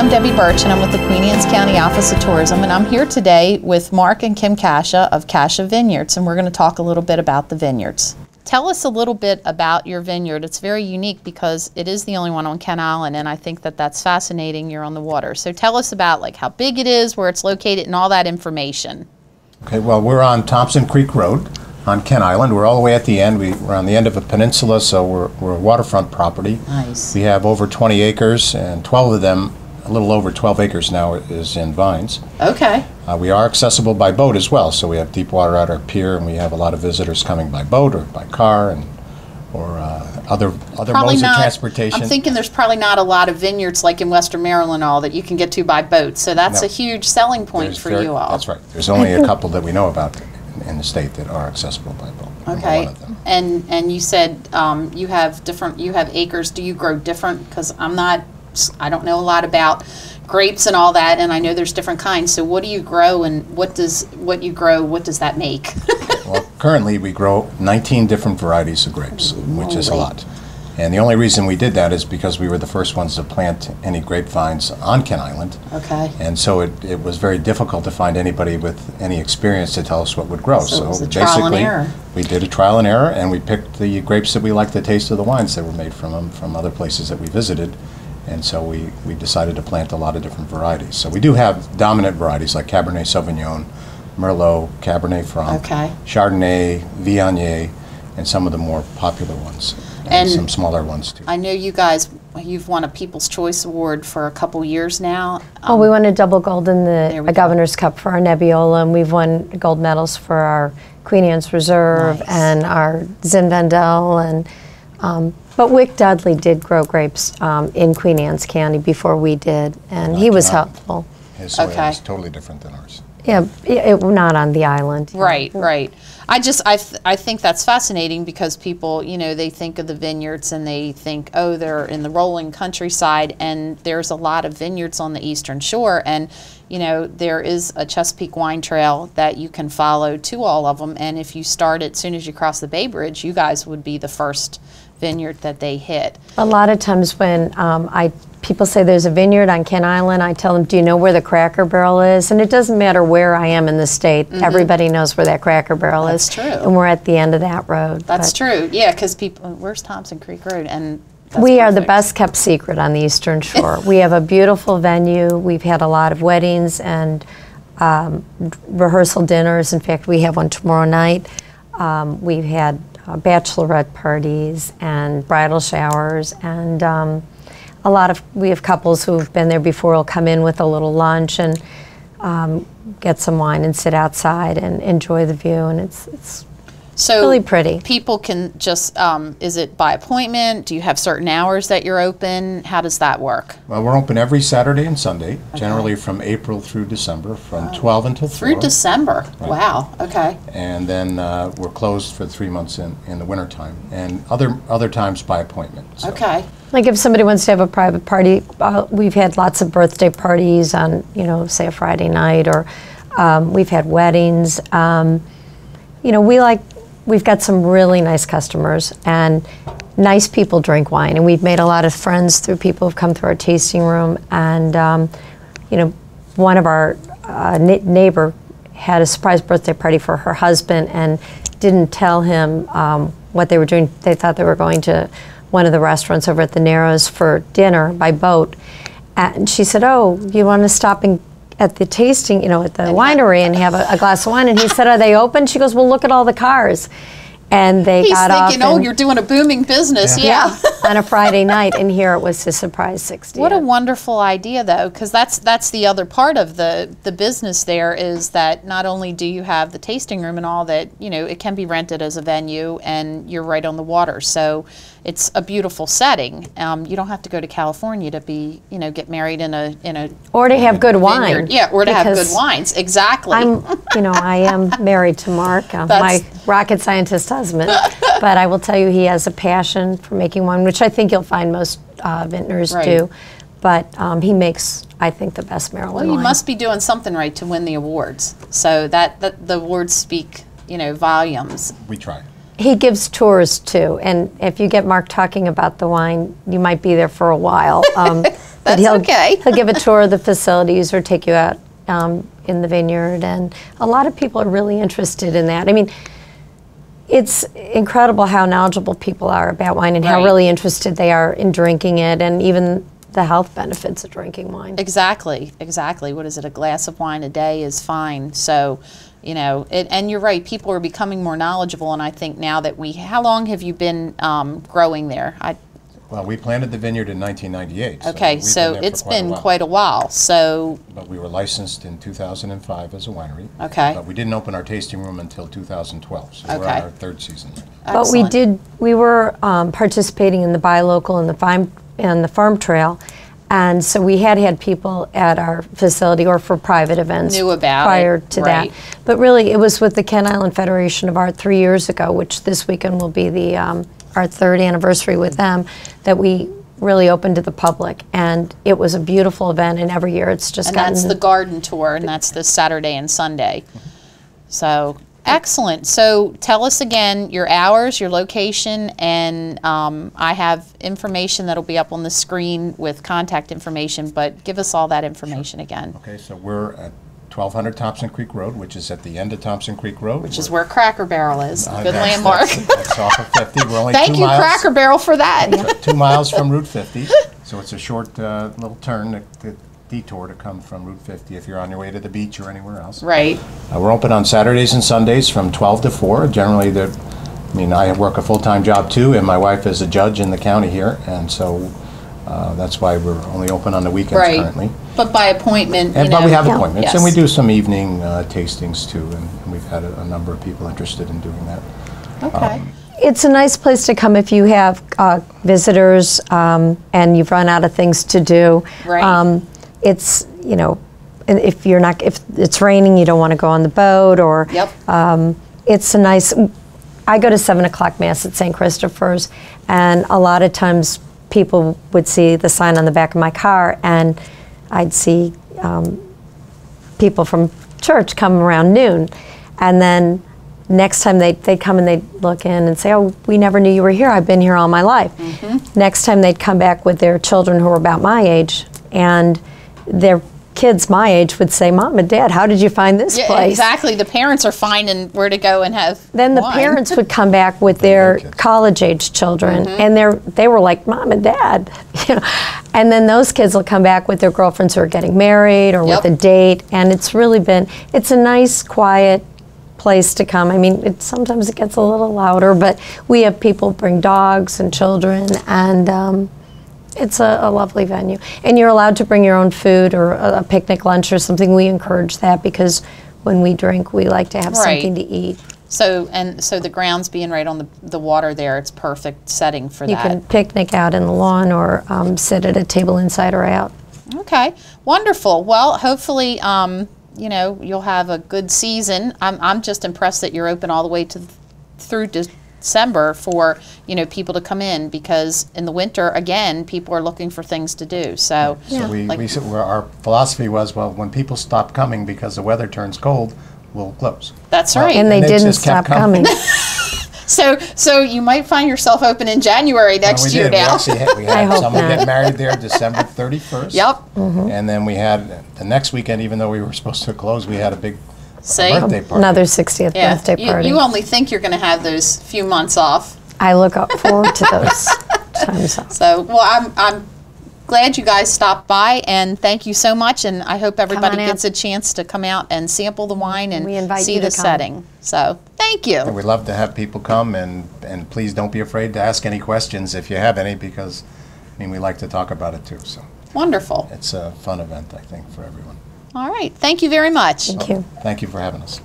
I'm Debbie Birch, and I'm with the Queen Anne's County Office of Tourism, and I'm here today with Mark and Kim Cascia of Cascia Vineyards, and we're going to talk a little bit about the vineyards. Tell us a little bit about your vineyard. It's very unique because it is the only one on Kent Island, and I think that that's fascinating. You're on the water, so tell us about like how big it is, where it's located, and all that information. Okay, well, we're on Thompson Creek Road on Kent Island. We're all the way at the end. We, we're on the end of a peninsula, so we're, we're a waterfront property. Nice. We have over 20 acres, and 12 of them, a little over 12 acres now, is in vines. Okay. Uh, we are accessible by boat as well, so we have deep water at our pier, and we have a lot of visitors coming by boat or by car and or uh, other other Probably modes not. of transportation. I'm thinking there's probably not a lot of vineyards like in Western Maryland all that you can get to by boat. So that's No. a huge selling point There's for very- you all. That's right. There's only a couple that we know about in the state that are accessible by boat. and Okay, One of them. and, and you said um, you have different, you have acres, do you grow different? Because I'm not, I don't know a lot about grapes and all that, and I know there's different kinds, so what do you grow and what does, what you grow, what does that make? Well, currently, we grow 19 different varieties of grapes, which is a lot. And the only reason we did that is because we were the first ones to plant any grapevines on Kent Island. Okay, And so it, it was very difficult to find anybody with any experience to tell us what would grow. So it was a trial and basically, we did a trial and error, and we picked the grapes that we liked the taste of the wines that were made from them, from other places that we visited. And so we, we decided to plant a lot of different varieties. So we do have dominant varieties like Cabernet Sauvignon, Merlot, Cabernet Franc, Okay. Chardonnay, Viognier, and some of the more popular ones, and, And- some smaller ones too. I know you guys, you've won a People's Choice Award for a couple years now. Oh, we um, won a double gold in the we a. Governor's Cup for our Nebbiolo, and we've won gold medals for our Queen Anne's Reserve Nice. and our Zinfandel. And um, but Wick Dudley did grow grapes um, in Queen Anne's County before we did, and he was tonight. helpful. His soil Okay. is totally different than ours. Yeah, it, not on the island. Right, right. I just I th- I think that's fascinating because people, you know, they think of the vineyards and they think, oh, they're in the rolling countryside, and there's a lot of vineyards on the eastern shore, and you know there is a Chesapeake wine trail that you can follow to all of them, and if you start as soon as you cross the Bay Bridge, you guys would be the first vineyard that they hit. A lot of times when um, I people say there's a vineyard on Kent Island, I tell them, "Do you know where the Cracker Barrel is?" And it doesn't matter where I am in the state; everybody knows where that Cracker Barrel. That's is. true. And we're at the end of that road. That's but true, yeah, because people, where's Thompson Creek Road, and that's we are the best kept secret on the Eastern Shore. we have a beautiful venue. We've had a lot of weddings and um, rehearsal dinners. In fact, we have one tomorrow night. Um, we've had uh, bachelorette parties and bridal showers and. Um, a lot of we have couples who've been there before will come in with a little lunch and um, get some wine and sit outside and enjoy the view and it's it's So really pretty. People can just, um, is it by appointment? Do you have certain hours that you're open? How does that work? Well, we're open every Saturday and Sunday, generally from April through December, from 12 until 4. Through December. Wow. Okay. And then uh, we're closed for three months in, in the wintertime, and other, other times by appointment. so. Okay. Like if somebody wants to have a private party, uh, we've had lots of birthday parties on, you know, say a Friday night, or um, we've had weddings. Um, you know, we like, we've got some really nice customers, and nice people drink wine, and we've made a lot of friends through people who've come through our tasting room. And, um, you know, one of our uh, neighbor had a surprise birthday party for her husband and didn't tell him um, what they were doing. They thought they were going to one of the restaurants over at the Narrows for dinner by boat. And she said, "Oh, you want to stop and at the tasting, you know, at the winery and have a, a glass of wine?" And he said, "Are they open?" She goes, "Well, look at all the cars." And they He's got thinking, off oh, you're doing a booming business. Yeah. On a Friday night, and here it was his surprise 60. What a wonderful idea, though, because that's that's the other part of the the business. There is that not only do you have the tasting room and all that, you know, it can be rented as a venue, and you're right on the water, so it's a beautiful setting. Um, you don't have to go to California to be, you know, get married in a in a or to have good wine. vineyard. Yeah, or to have good wines. Exactly. I'm, you know, I am married to Mark, uh, my rocket scientist husband. but I will tell you, he has a passion for making wine, which I think you'll find most uh, vintners Right. do. But um, he makes, I think, the best Maryland well, you wine. must be doing something right to win the awards. So that, that the awards speak, you know, volumes. We try. He gives tours too, and if you get Mark talking about the wine, you might be there for a while. Um, But he'll, okay. he'll give a tour of the facilities or take you out um, in the vineyard. And a lot of people are really interested in that. I mean, it's incredible how knowledgeable people are about wine and how really interested they are in drinking it and even the health benefits of drinking wine. Exactly, exactly. What is it? A glass of wine a day is fine. So, you know, it, and you're right. People are becoming more knowledgeable, and I think now that we, how long have you been um, growing there? I, Well, we planted the vineyard in 1998. okay, we've so been there for it's quite been while. quite a while. So, But we were licensed in 2005 as a winery. Okay. But we didn't open our tasting room until 2012, so we're Okay. on our third season. But we did. We were um, participating in the buy local and the farm and the farm trail, and so we had had people at our facility or for private events Knew about prior it, to right. that. But really, it was with the Kent Island Federation of Art three years ago, which this weekend will be the um, our third anniversary with them, that we really opened to the public, and it was a beautiful event. And every year, it's just and gotten that's the garden tour, and that's this Saturday and Sunday. So excellent. So tell us again your hours, your location, and um, I have information that'll be up on the screen with contact information. But give us all that information again, Okay, so we're at 1200 Thompson Creek Road, which is at the end of Thompson Creek Road. which is where Cracker Barrel is. Uh, Good that's- landmark. That's, that's off of 50. We're only Thank two you, miles, Cracker Barrel, for that. two miles from Route 50. So it's a short uh, little turn, detour to come from Route 50 if you're on your way to the beach or anywhere else. Right. Uh, we're open on Saturdays and Sundays from 12 to 4. Generally, the, I mean, I work a full-time job too, and my wife is a judge in the county here, and so uh, that's why we're only open on the weekends Right. currently. But by appointment, you And, know. but we have Yeah. appointments, and we Yes. do some evening uh, tastings too, and and we've had a, a number of people interested in doing that. Okay. It's a nice place to come if you have uh, visitors um, and you've run out of things to do. Right. Um, it's you know, and if you're not if it's raining, you don't want to go on the boat or. Yep. Um, it's a nice. I go to seven o'clock mass at St. Christopher's, and a lot of times people would see the sign on the back of my car, and I'd see um, people from church come around noon. And then next time they, they'd come and they'd look in and say, Oh, we never knew you were here. I've been here all my life. Next time they'd come back with their children who were about my age, and their kids my age would say, Mom and Dad, how did you find this Yeah, place? exactly. The parents are finding where to go and have. Then the wine. parents would come back with their kids. college-age children, Mm-hmm. and they're they were like mom and dad, you know. And then those kids will come back with their girlfriends who are getting married or Yep. with a date, and it's really been it's a nice, quiet place to come. I mean, it, sometimes it gets a little louder, but we have people bring dogs and children, and um, it's a, a lovely venue. And you're allowed to bring your own food or a, a picnic lunch or something. We encourage that because when we drink, we like to have Right. something to eat. So and so the grounds being right on the the water there, it's perfect setting for You that. You can picnic out in the lawn or um, sit at a table inside or out. Okay, wonderful. Well, hopefully, um, you know, you'll have a good season. I'm, I'm just impressed that you're open all the way to through December for you know people to come in because in the winter again people are looking for things to do. So, Yeah. So we, Like- we our philosophy was, well, when people stop coming because the weather turns cold, we'll close. that's Well, right. And they And they didn't stop coming. so so you might find yourself open in January Well, next we year did. We now. actually had, we had someone not. get married there December 31st. Yep. Mm-hmm. And then we had, the next weekend, even though we were supposed to close, we had a big See? birthday party. Another 60th Yeah, birthday you, party. you only think you're going to have those few months off. I look up forward to those times off. So, well, I'm, I'm glad you guys stopped by and thank you so much. And I hope everybody on out. gets a chance to come out and sample the wine and We invite see you the to setting. So, thank you. And we'd love to have people come and, and please don't be afraid to ask any questions if you have any because, I mean, we like to talk about it too. So Wonderful. it's a fun event, I think, for everyone. All right. Thank you very much. Thank you. Thank you for having us.